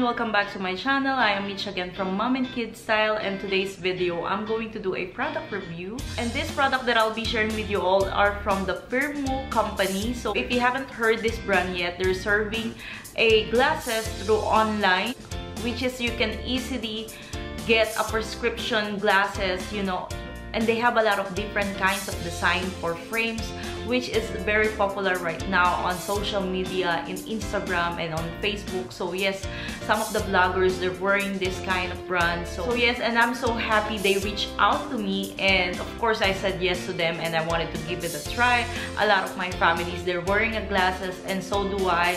everyone! Welcome back to my channel. I am Mitch again from Mom and Kid Style and today's video I'm going to do a product review and this product that I'll be sharing with you all are from the Firmoo company. So if you haven't heard this brand yet, they're serving a glasses through online which is you can easily get a prescription glasses, you know, and they have a lot of different kinds of design for frames which is very popular right now on social media in Instagram and on Facebook. So yes some of the bloggers they're wearing this kind of brand. So, so yes and I'm so happy they reached out to me. And of course I said yes to them and I wanted to give it a try. A lot of my families they're wearing glasses and so do I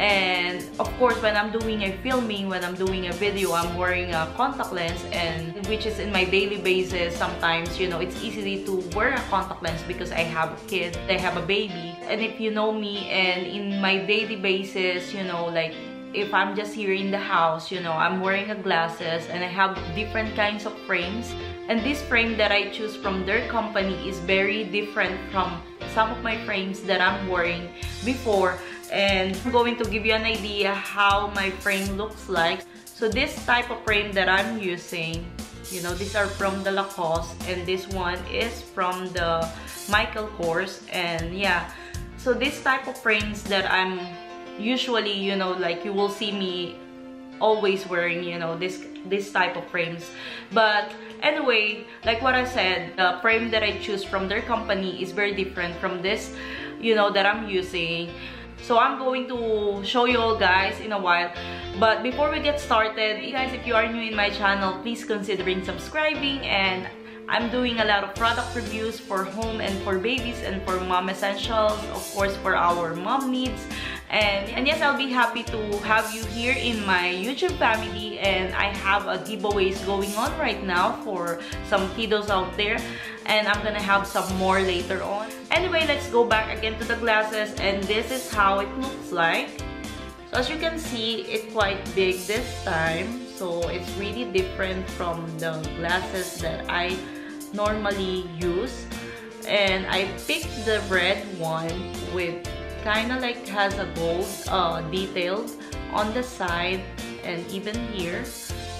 and of course when I'm doing a filming when I'm doing a video I'm wearing a contact lens and which is in my daily basis sometimes you know it's easy to wear a contact lens because I have a kid I have a baby. And if you know me and in my daily basis you know like if I'm just here in the house you know I'm wearing a glasses and I have different kinds of frames. And this frame that I choose from their company is very different from some of my frames that I'm wearing before and I'm going to give you an idea how my frame looks like. So this type of frame that I'm using, you know, these are from the Lacoste and this one is from the Michael Kors and yeah. So this type of frames that I'm usually, you know, like you will see me always wearing, you know, this this type of frames. But anyway, like what I said, the frame that I choose from their company is very different from this, you know, that I'm using. So I'm going to show you all guys in a while. But before we get started, you guys, if you are new in my channel, please considering subscribing and I'm doing a lot of product reviews for home and for babies and for mom essentials, of course for our mom needs. And, and yes, I'll be happy to have you here in my YouTube family and I have a giveaways going on right now for some kiddos out there and I'm gonna have some more later on. Anyway, let's go back again to the glasses and this is how it looks like. So as you can see, it's quite big this time. So it's really different from the glasses that I normally use. And I picked the red one with kind of like has a gold uh, detail on the side and even here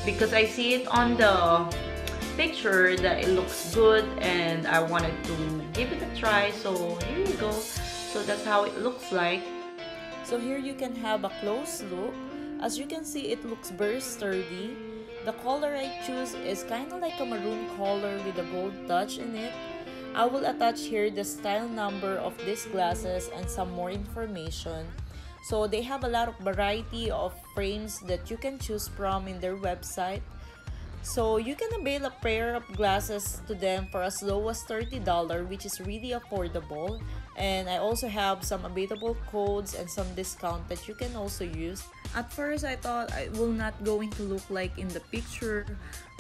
because I see it on the picture that it looks good and I wanted to give it a try so here you go. So that's how it looks like. So here you can have a close look. As you can see it looks very sturdy. The color I choose is kind of like a maroon color with a gold touch in it. I will attach here the style number of these glasses and some more information. So they have a lot of variety of frames that you can choose from in their website. So you can avail a pair of glasses to them for as low as $30 which is really affordable. And I also have some available codes and some discount that you can also use. At first I thought it will not going to look like in the picture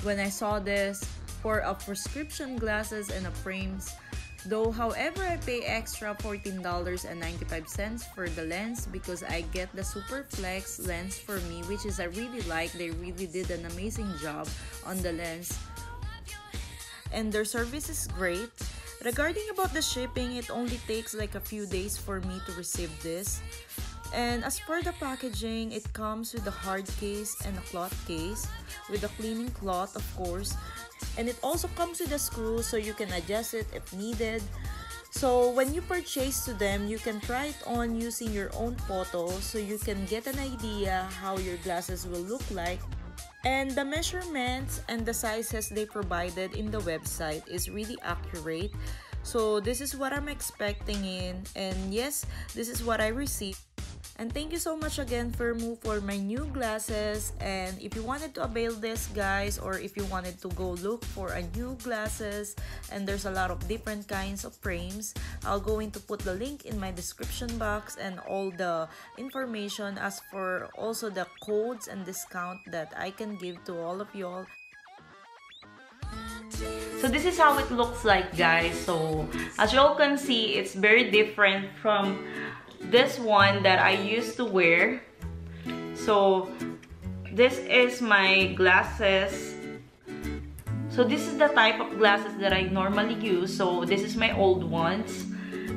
when I saw this for a prescription glasses and a frames. Though however I pay extra $14.95 for the lens because I get the Super Flex lens for me which is I really like. They really did an amazing job on the lens. And their service is great. Regarding about the shipping, it only takes like a few days for me to receive this. And as for the packaging, it comes with a hard case and a cloth case with a cleaning cloth of course. And it also comes with a screw so you can adjust it if needed. So when you purchase to them you can try it on using your own photo so you can get an idea how your glasses will look like. And the measurements and the sizes they provided in the website is really accurate. So this is what i'm expecting in and yes this is what i received and thank you so much again Firmoo for my new glasses. And if you wanted to avail this guys or if you wanted to go look for a new glasses and there's a lot of different kinds of frames, I'll going to put the link in my description box and all the information as for also the codes and discount that I can give to all of y'all. So this is how it looks like guys. So as you all can see, it's very different from this one that I used to wear. So this is my glasses. So this is the type of glasses that I normally use. So this is my old ones.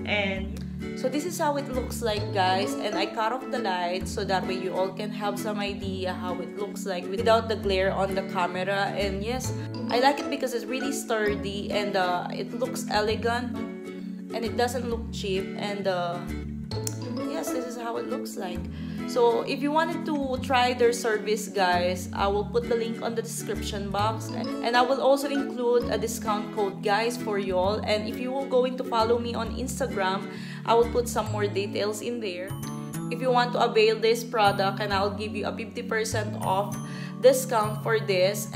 And So this is how it looks like guys and I cut off the light so that way you all can have some idea how it looks like without the glare on the camera and yes I like it because it's really sturdy and uh, it looks elegant and it doesn't look cheap and uh, how it looks like. So if you wanted to try their service guys i will put the link on the description box. And i will also include a discount code guys for y'all. And if you will going to follow me on instagram i will put some more details in there. If you want to avail this product and i'll give you a 50% off discount for this.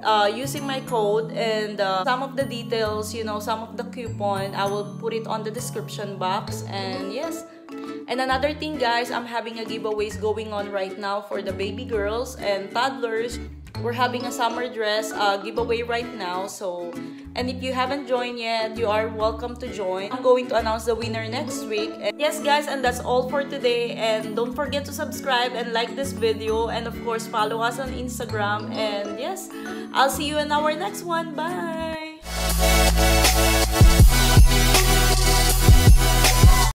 Uh, using my code and uh, some of the details you know some of the coupon i will put it on the description box. And yes and another thing guys, I'm having a giveaways going on right now for the baby girls and toddlers. We're having a summer dress uh, giveaway right now. So, and if you haven't joined yet, you are welcome to join. I'm going to announce the winner next week. And yes guys, and that's all for today. And don't forget to subscribe and like this video. And of course, follow us on Instagram. And yes, I'll see you in our next one. Bye!